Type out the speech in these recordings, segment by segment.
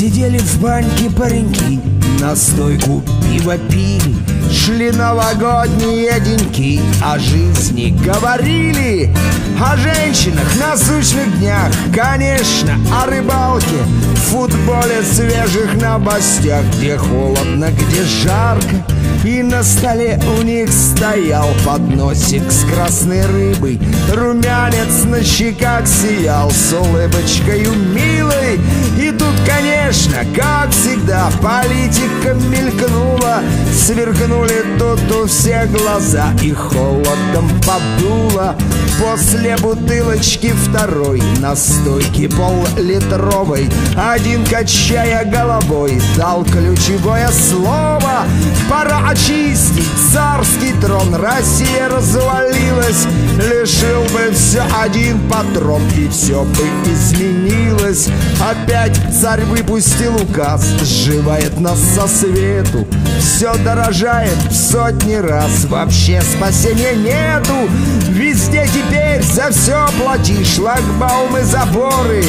Сидели в баньке пареньки На стойку пива пили. Шли новогодние деньки О жизни говорили. О женщинах, насущных днях Конечно, о рыбалке Футболе, свежих новостях Где холодно, где жарко. И на столе у них стоял подносик с красной рыбой. Румянец на щеках сиял с улыбочкой милой. И тут, конечно, как всегда, политика мелькнула. Сверкнули тут у всех глаза и холодом подуло После бутылочки второй на стойке пол-литровой Один, качая головой, дал ключевое слово. Пора очистить царский трон. Россия развалилась. Лишил бы все один патрон И все бы изменилось. Опять царь выпустил указ Сживает нас со свету. Все дорожает в сотни раз. Вообще спасения нету все платишь Шлагбаумы, заборы.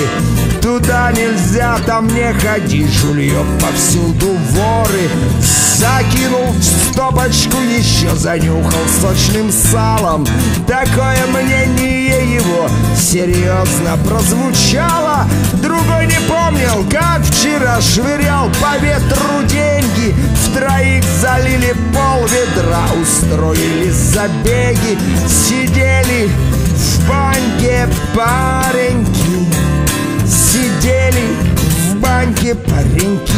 Туда нельзя, там не ходи Жулье повсюду воры. Закинул в стопочку еще Занюхал сочным салом. Такое мнение его Серьезно прозвучало. Другой не помнил, как вчера Швырял по ветру деньги. В троих залили пол ведра Устроили забеги. Сидели баньке пареньки. Сидели в баньке пареньки.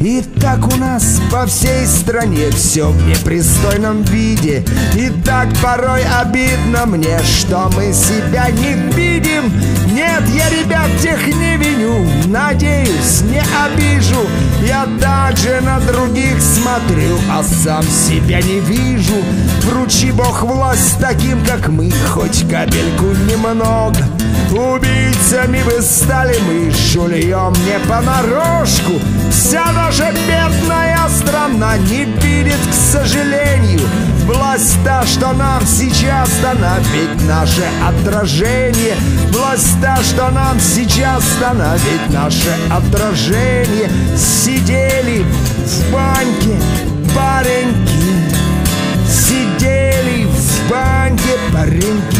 И так у нас по всей стране все в непристойном виде. И так порой обидно мне, что мы себя не видим. Нет, я ребят тех не виню, надеюсь, не обижу. Я также на других смотрю, а сам себя не вижу Вручи Бог власть таким, как мы, хоть капельку немного. Убийцами бы стали мы, жульем не понарошку. Вся наша бедная страна не видит, к сожалению. Власть та, что нам сейчас дана, ведь наше отражение. Власть та, что нам сейчас дана, ведь наше отражение. Сидели в баньке. Пареньки Сидели в баньке пареньки